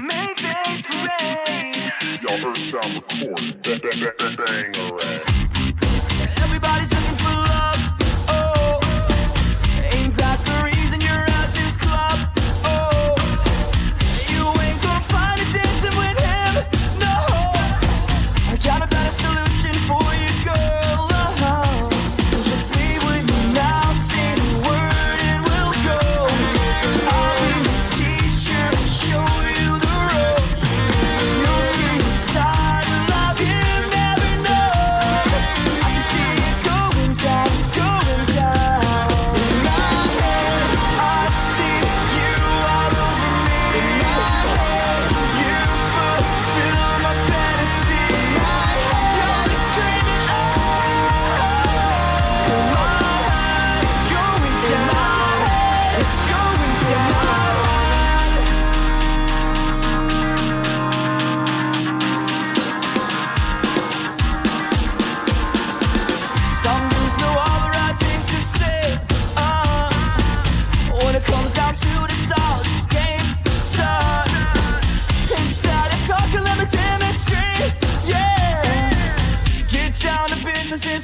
Mandate Hooray! Y'all heard Sound Recording. Bang, bang, bang, bang, bang,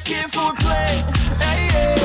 scared for play. Hey.